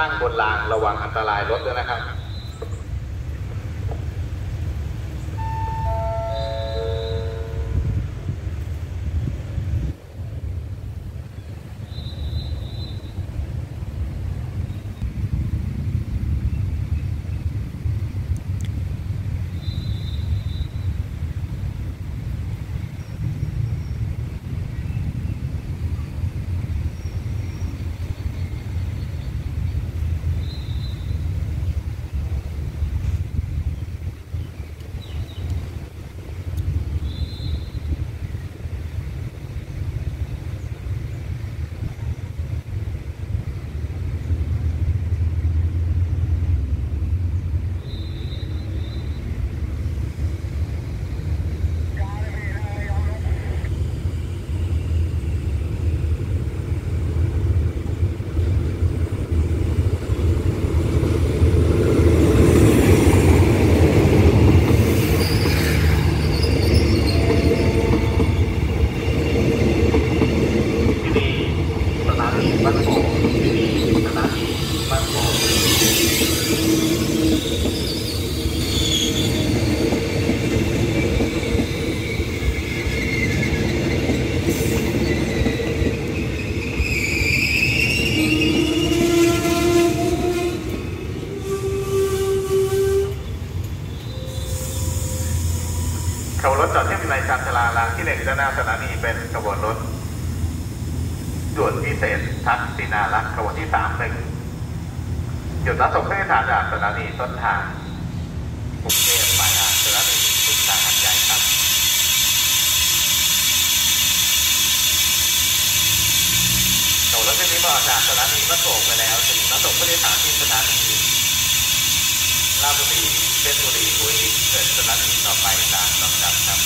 นั่งบนรางระวังอันตรายรถด้วยนะครับ ขบวนรถจอดเทียบอยู่ในชานชาลารางที่เหล็กด้านหน้าสถานีเป็นขบวนรถด่วนพิเศษทักษินารักษ์ขบวนที่สามหนึ่งหยุดรับส่งผู้โดยสารจากสถานีต้นทางกรุงเทพปลายทางสถานีสุดทาหัดใหญ่ครับขบวนรถเส้นนี้มาจากสถานีบ้านโป่งไปแล้วถึงรับส่งผู้โดยสารที่สถานีราบุรีเพชรบุรี เกิดสถานีต่อไปตามลำดับครับ